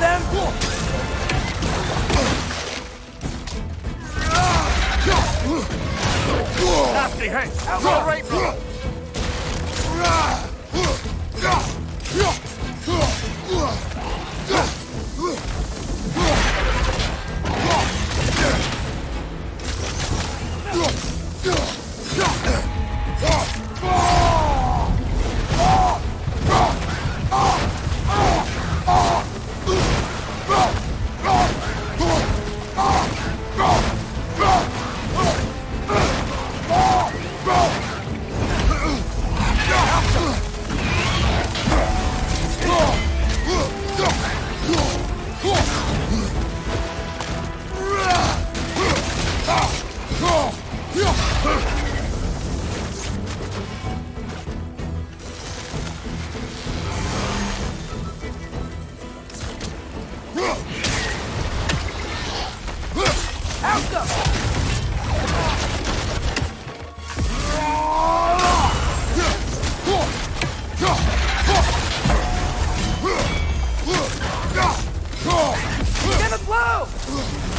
them? Nasty Hank! Outlaw right from Get low!